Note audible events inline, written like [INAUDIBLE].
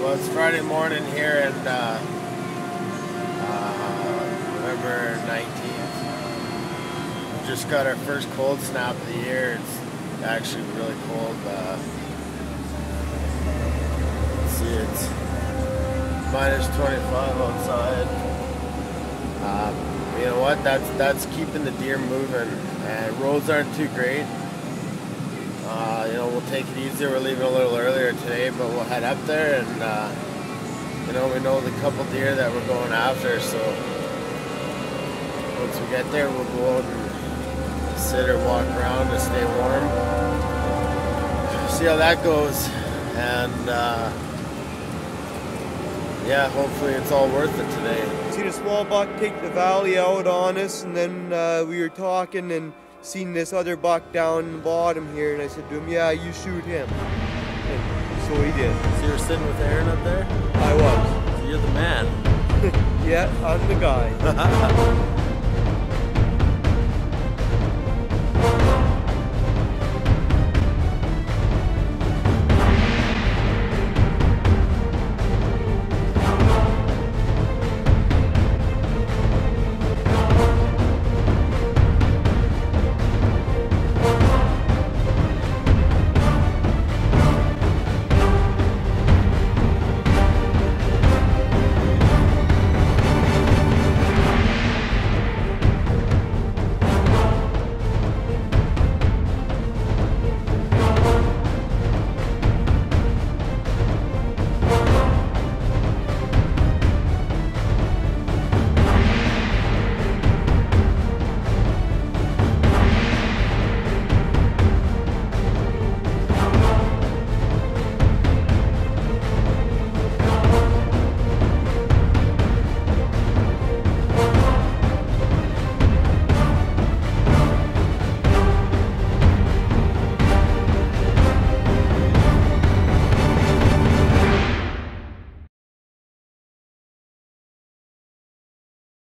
Friday morning here in uh, uh, November 19th. We just got our first cold snap of the year. It's actually really cold. Uh, see, it's minus 25 outside. Um, you know what? That's that's keeping the deer moving. And roads aren't too great. Uh, you know, we'll take it easier. We're leaving a little earlier today, but we'll head up there and, uh, you know, we know the couple deer that we're going after, so once we get there, we'll go out and sit or walk around to stay warm. See how that goes. And, uh, yeah, hopefully it's all worth it today. See a small buck take the valley out on us, and then uh, we were talking and seen this other buck down the bottom here, and I said to him, "Yeah, you shoot him." And so he did. So you were sitting with Aaron up there? I was. So you're the man. [LAUGHS] yeah, I'm the guy. [LAUGHS]